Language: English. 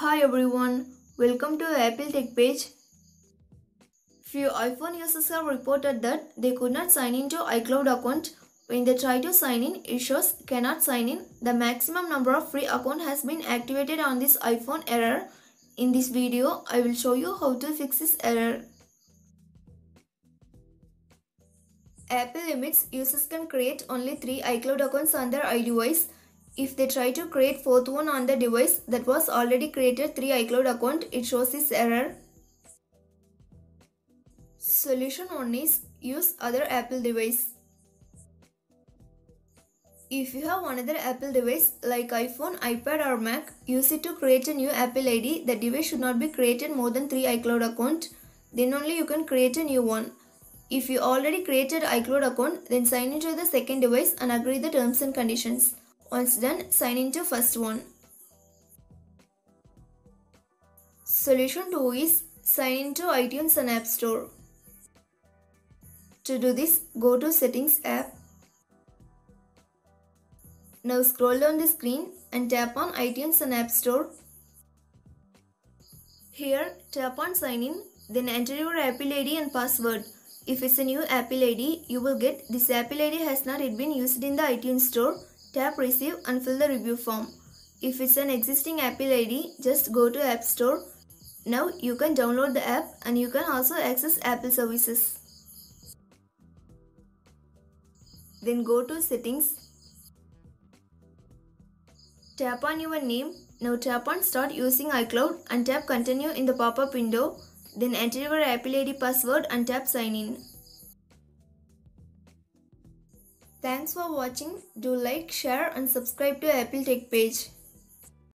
Hi everyone, welcome to Apple TechPage. Few iPhone users have reported that they could not sign into iCloud account. When they try to sign in, it shows cannot sign in. The maximum number of free account has been activated on this iPhone error. In this video, I will show you how to fix this error. Apple limits users can create only 3 iCloud accounts on their iDevice. If they try to create fourth one on the device that was already created 3 iCloud account, it shows this error. Solution 1 is use other Apple device. If you have another Apple device like iPhone, iPad or Mac, use it to create a new Apple ID. The device should not be created more than 3 iCloud account. Then only you can create a new one. If you already created iCloud account, then sign into the second device and agree the terms and conditions. Once done, sign into first one. Solution 2 is sign into iTunes and App Store. To do this, go to Settings app. Now scroll down the screen and tap on iTunes and App Store. Here, tap on Sign In, then enter your Apple ID and password. If it's a new Apple ID, you will get this Apple ID has not yet been used in the iTunes Store. Tap Receive and fill the review form. If it's an existing Apple ID, just go to App Store. Now you can download the app and you can also access Apple services. Then go to Settings. Tap on your name. Now tap on Start using iCloud and tap Continue in the pop-up window. Then enter your Apple ID password and tap sign in. Thanks for watching. Do like, share and subscribe to Apple TechPage.